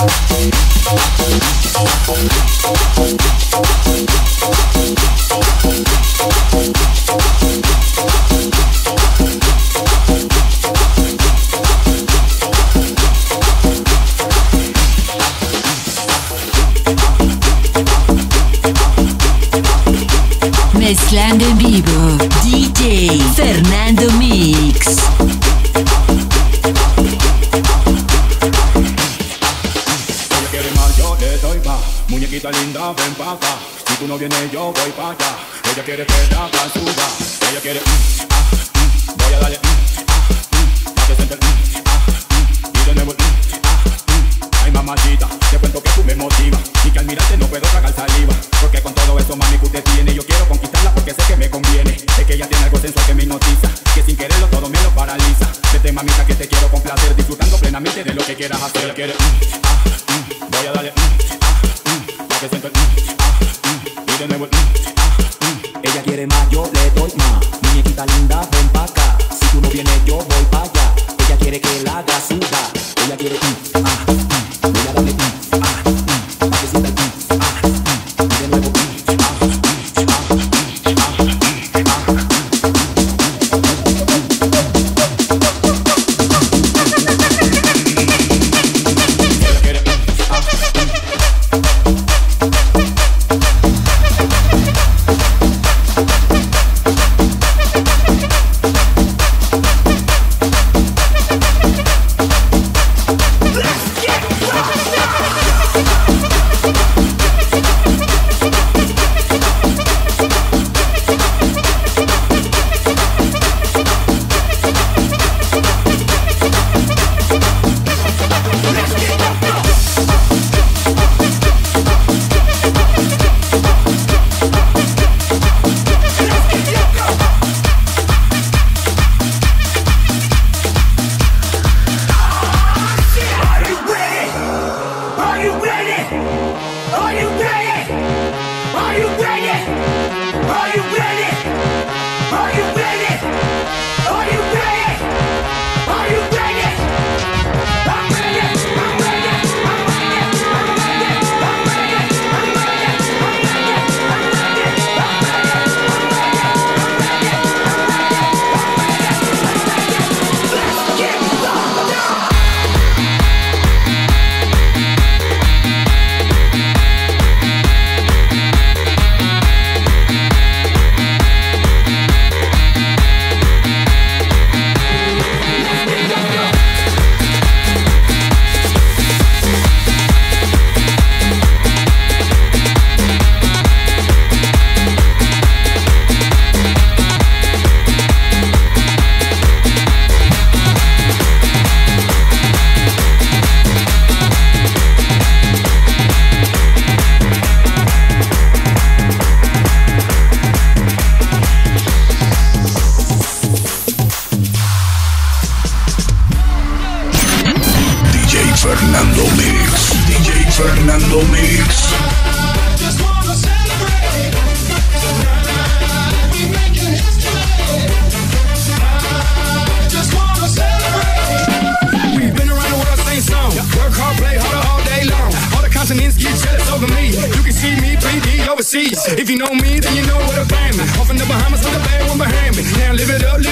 Okay. Si tú no vienes, yo voy pa' allá. Ella quiere que la. Ella quiere, mm, ah, mm, voy a darle, mm, ah, mm, que siente mm, ah, mm, y de nuevo, mm, ah, mm. Ay, mamacita, te cuento que tú me motivas. Y que al mirarte no puedo tragar saliva. Porque con todo eso, mami, que usted tiene, yo quiero conquistarla porque sé que me conviene. Es que ella tiene algo sensual que me hipnotiza. Que sin quererlo todo me lo paraliza. Vete, mamita, que te quiero complacer. Disfrutando plenamente de lo que quieras hacer. Mm, get it.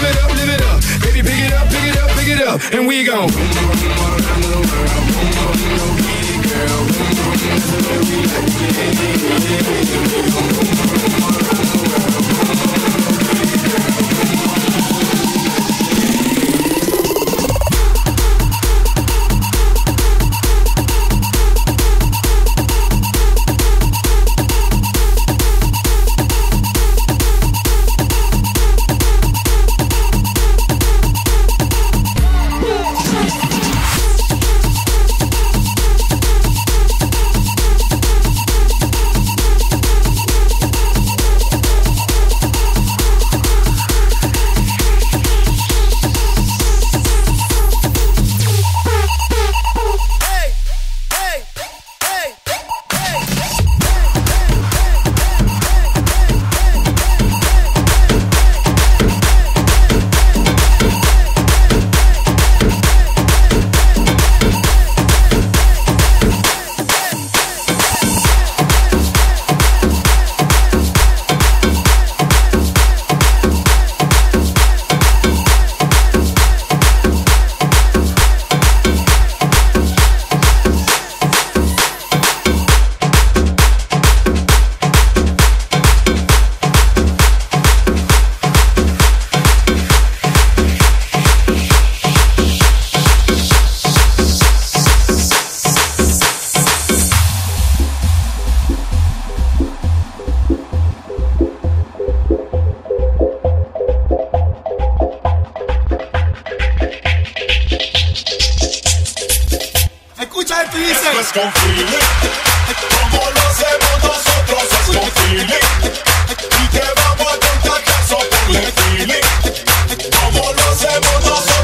Live it up, live it up, it. Baby, pick it up, pick it up, pick it up, and we gon' Escucha hacemos nosotros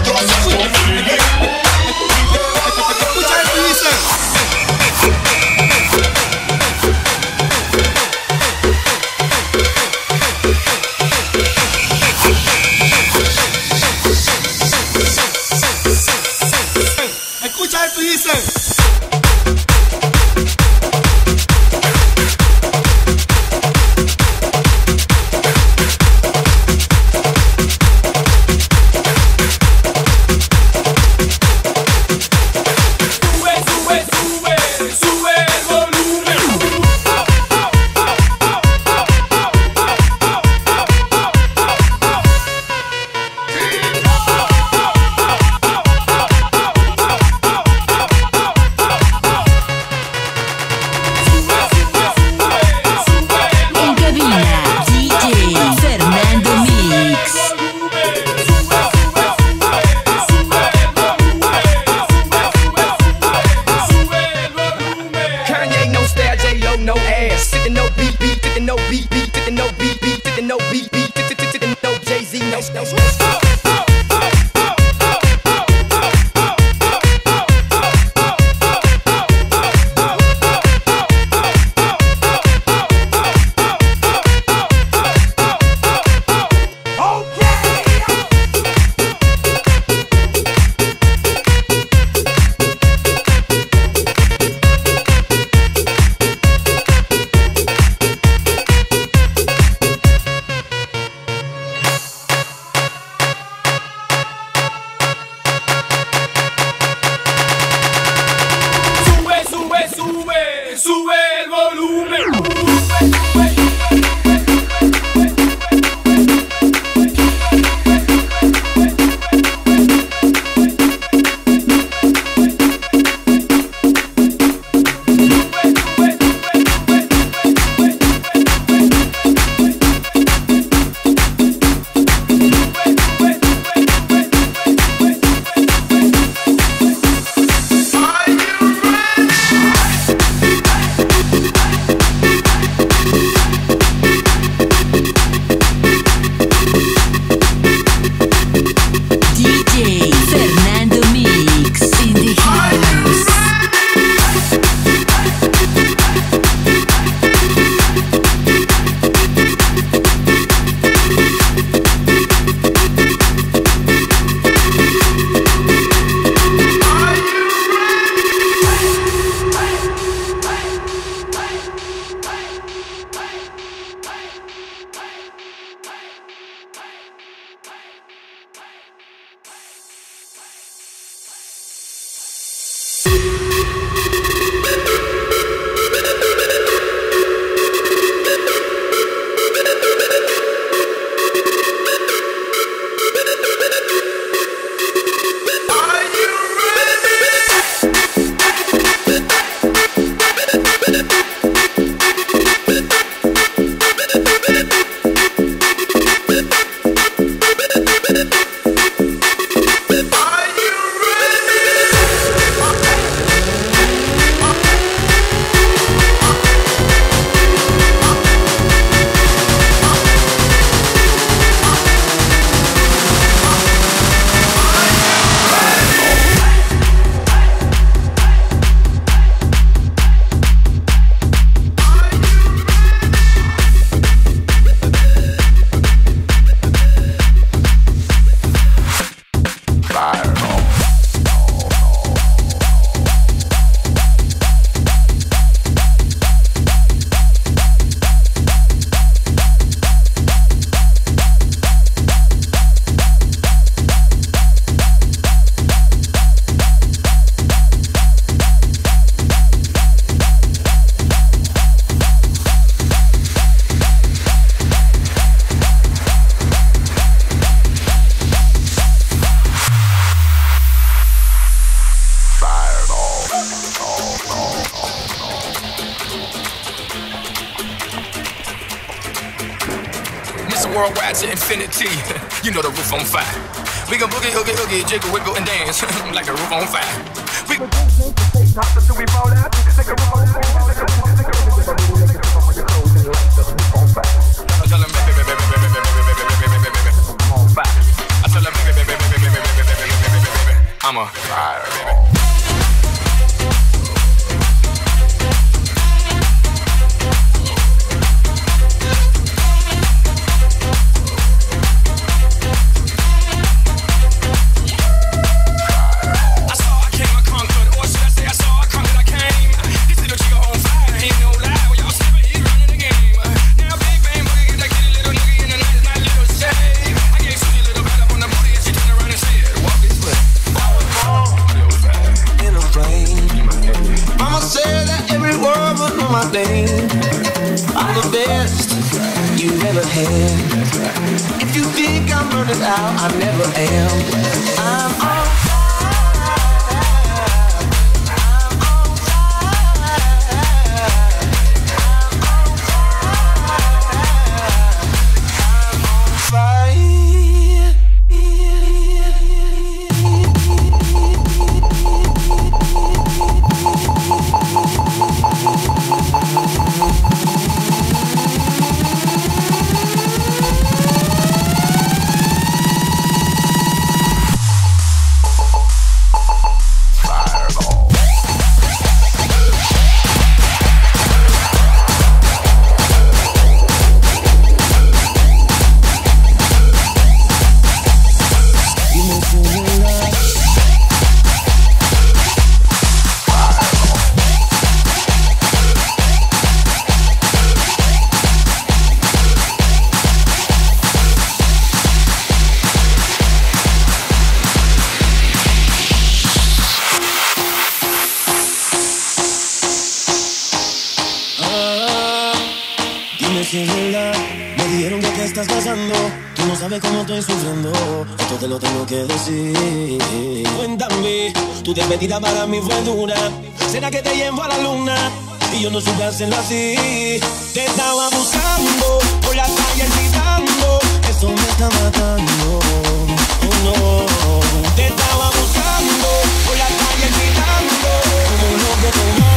worldwide to infinity. you know the roof on fire. We can boogie, oogie, oogie, jiggle, wiggle, and dance like the roof on fire. We baby, I'm a fire, Tú no sabes cómo estoy sufriendo. Esto te lo tengo que decir. Cuéntame, tu despedida para mí fue dura. ¿Será que te llevo a la luna? Y yo no supe hacerlo así. Te estaba buscando por la calle gritando. Esto me está matando. Oh no. Te estaba buscando por la calle gritando. Como un loco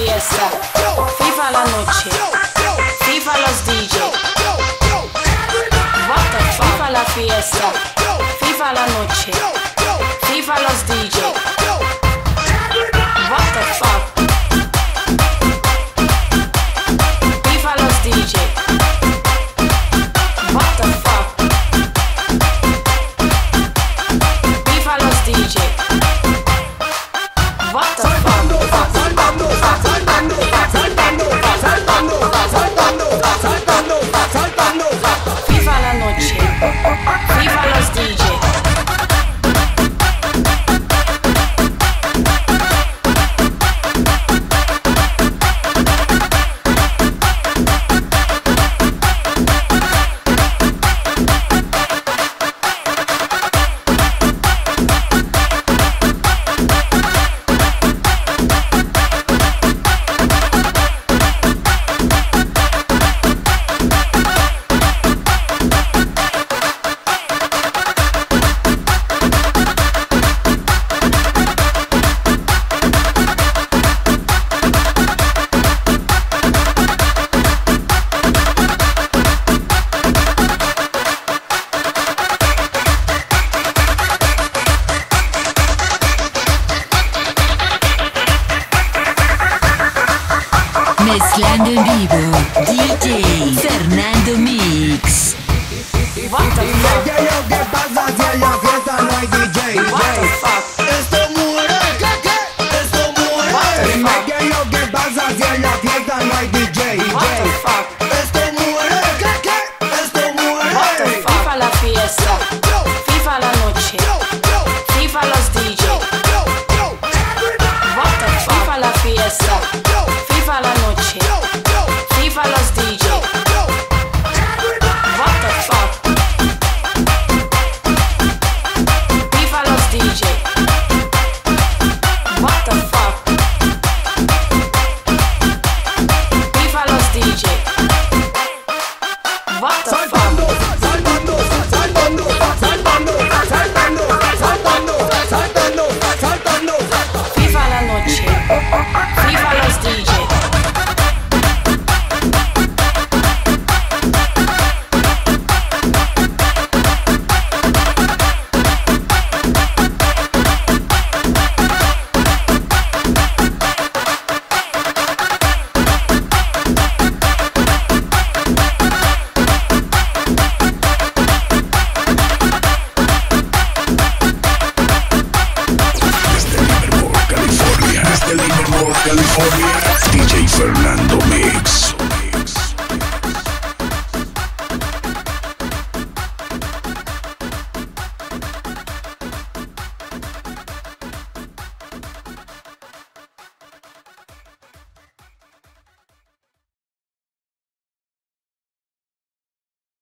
fiesta, viva la noche, viva los DJ. What the fuck? Viva la fiesta.